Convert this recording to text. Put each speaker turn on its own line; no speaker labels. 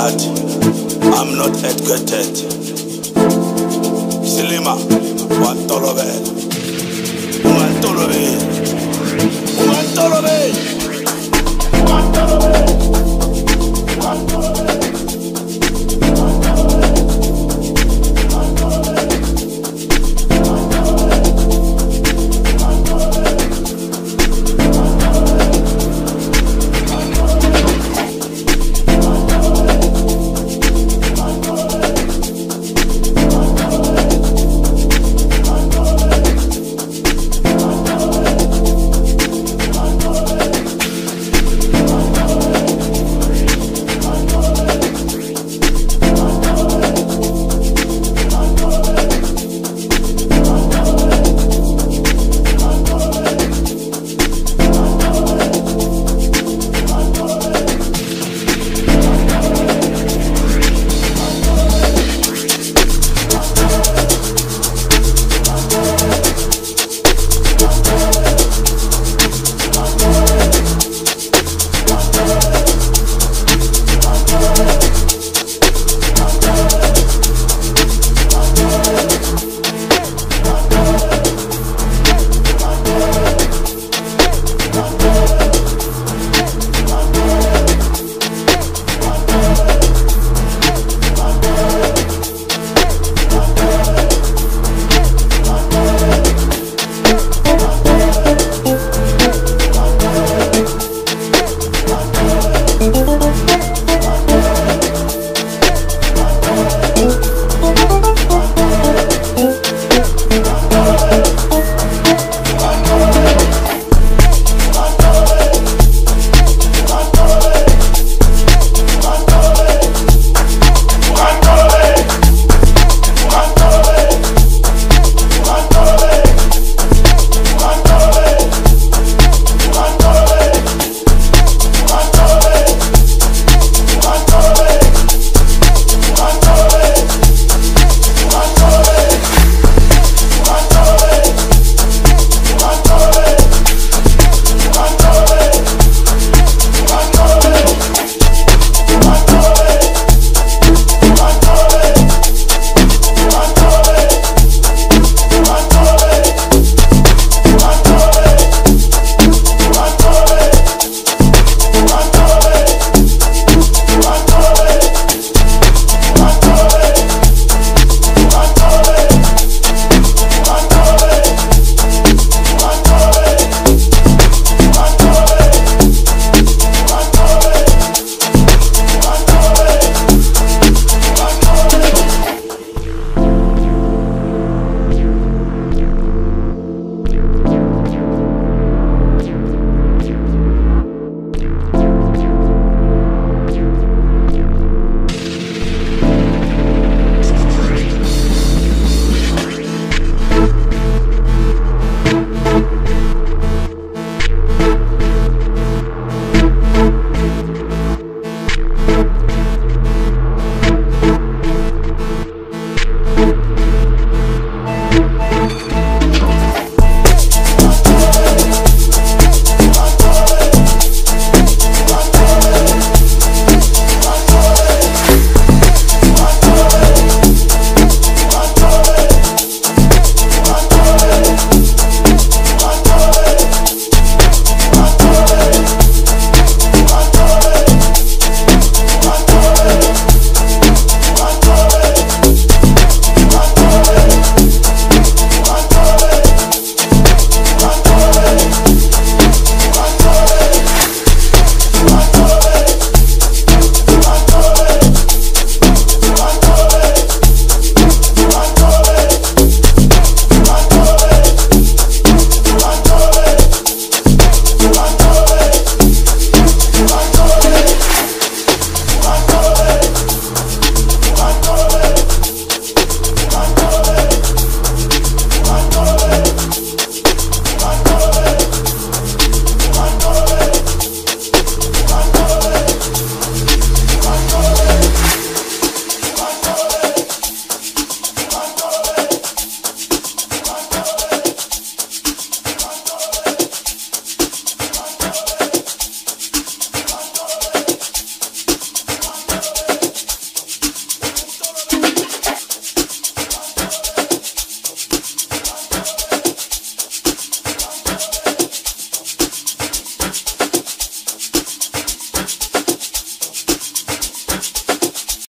that I'm not educated. Silima, What Wantolobe, Wantolobe, Wantolobe.